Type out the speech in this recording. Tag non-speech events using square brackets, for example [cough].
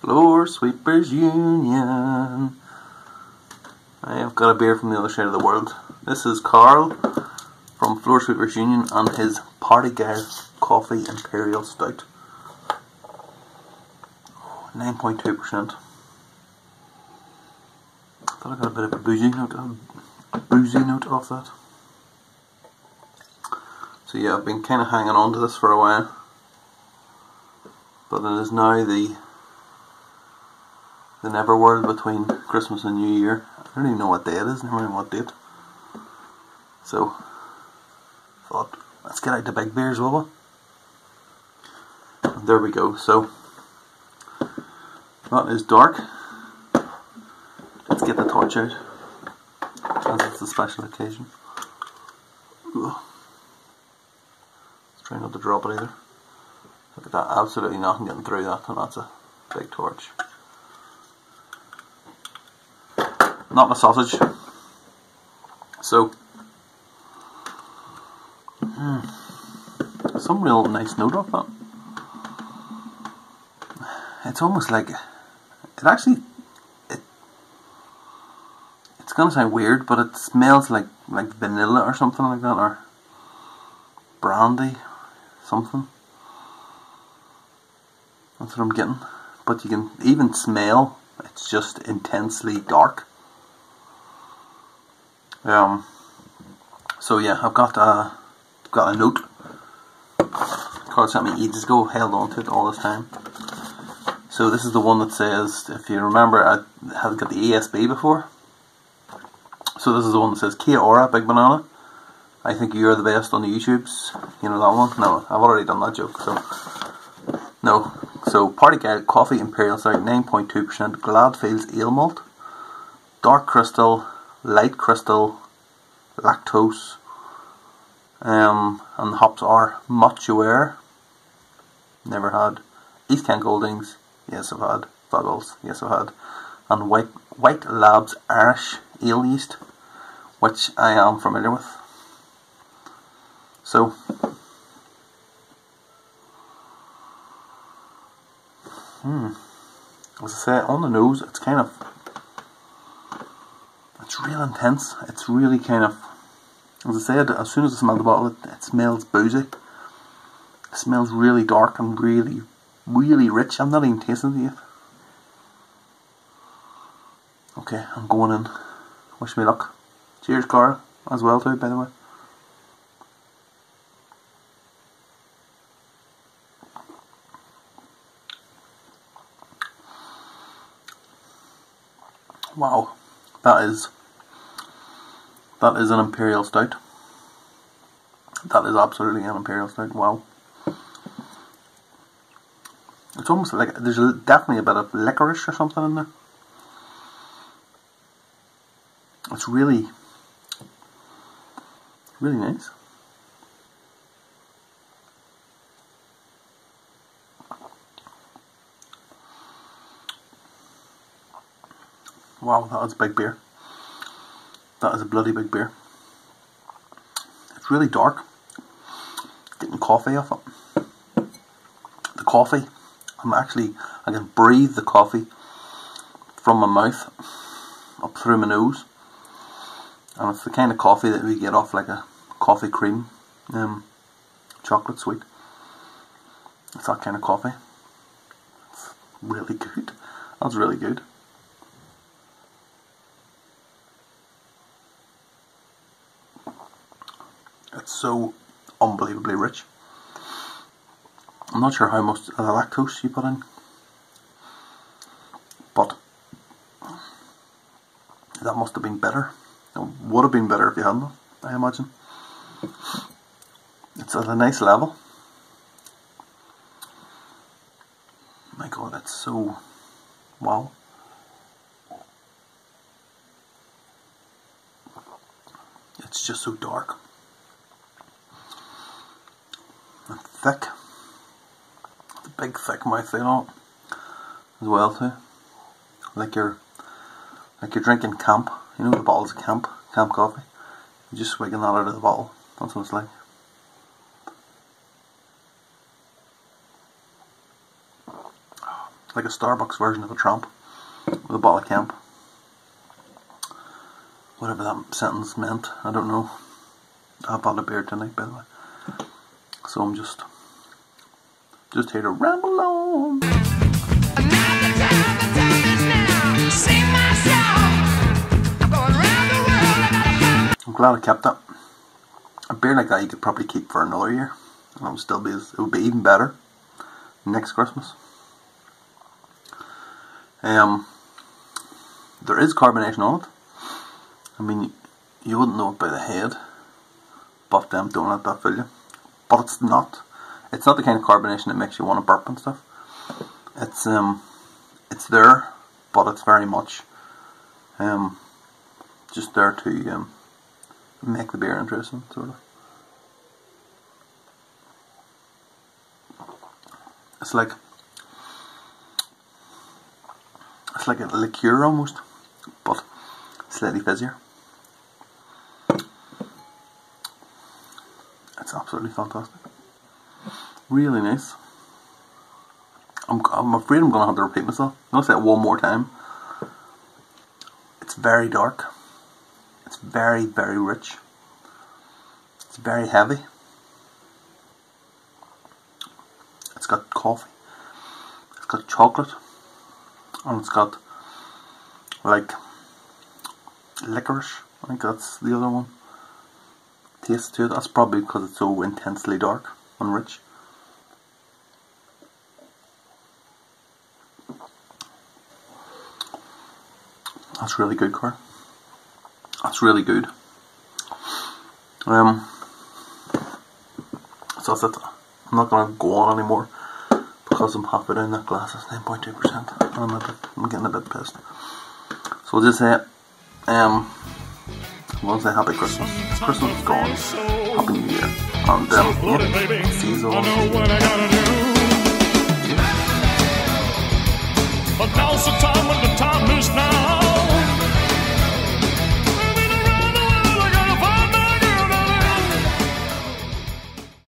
Floor Sweepers Union. I have got a beer from the other side of the world. This is Carl from Floor Sweepers Union and his Parti-Gyle Coffee Imperial Stout. 9.2%. I thought I got a bit of a boozy note, a boozy note off that. So yeah, I've been kind of hanging on to this for a while. But it is now the the never world between Christmas and New Year. I don't even know what day it is, never mind what date. So, thought, let's get out the big beers, will we? And there we go. So, that is dark. Let's get the torch out, as it's a special occasion. Ugh. Let's try not to drop it either. Look at that, absolutely nothing getting through that, and that's a big torch. Not my sausage. So, hmm, some real nice note off that. It's almost like, it actually, it, it's gonna sound weird, but it smells like, like vanilla or something like that, or brandy, something. That's what I'm getting. But you can even smell it's just intensely dark. Um, so yeah, I've got a got a note. Carl sent me ages ago, held on to it all this time. So this is the one that says, if you remember, I had got the ESB before. So this is the one that says, Kia ora, Big Banana. I think you're the best on the YouTubes. You know that one? No, I've already done that joke, so... No. So, Parti-Gyle Coffee Imperial Stout, 9.2%, Gladfields Ale Malt, Dark Crystal, Light Crystal, Lactose, um, and the hops are Much Aware, never had, East Kent Goldings, yes I've had, Fuggles, yes I've had, and White, White Labs Irish Ale Yeast, which I am familiar with. So, Hmm. As I say, on the nose, it's kind of, it's real intense. It's really kind of, as I said, as soon as I smell the bottle, it, it smells boozy. It smells really dark and really, really rich. I'm not even tasting it. Okay, I'm going in. Wish me luck. Cheers, Carl, as well too, by the way. Wow, that is that is an imperial stout. That is absolutely an imperial stout. Wow, it's almost like there's definitely a bit of licorice or something in there. It's really, really nice. Wow, that is big beer. That is a bloody big beer. It's really dark. Getting coffee off it. The coffee, I'm actually, I can breathe the coffee from my mouth up through my nose. And it's the kind of coffee that we get off like a coffee cream, um, chocolate sweet. It's that kind of coffee. It's really [laughs] good. That's really good. It's so unbelievably rich. I'm not sure how much of the lactose you put in, but that must have been better. It would have been better if you hadn't, I imagine. It's at a nice level. My god, it's so wow. It's just so dark and thick. Big thick mouthfeel on it as well too. Like you're like you're drinking camp, you know the bottles of camp, camp coffee. You're just swigging that out of the bottle. That's what it's like. like a Starbucks version of a Trump with a bottle of camp. Whatever that sentence meant, I don't know. I've had a beer tonight, by the way. So I'm just, just here to ramble on. I'm glad I kept that. A beer like that you could probably keep for another year, and it would still be it would be even better next Christmas. Um, there is carbonation on it. I mean, you wouldn't know it by the head, but them don't let that fool you. But it's not. It's not the kind of carbonation that makes you want to burp and stuff. It's um, it's there, but it's very much um, just there to um, make the beer interesting, sort of. It's like it's like a liqueur almost, but slightly fizzier. It's absolutely fantastic. Really nice. I'm, I'm afraid I'm going to have to repeat myself. I'm going to say it one more time. It's very dark. It's very, very rich. It's very heavy. It's got coffee. It's got chocolate. And it's got like licorice. I think that's the other one. Taste to it. That's probably because it's so intensely dark and rich. That's really good, Car. That's really good. Um, so that's it. I'm not going to go on anymore because I'm halfway down that glass. It's 9.2%. And I'm, I'm getting a bit pissed. So we'll just say, um, we'll say Happy Christmas. Christmas is gone. Happy New Year. And um, yeah, see you all.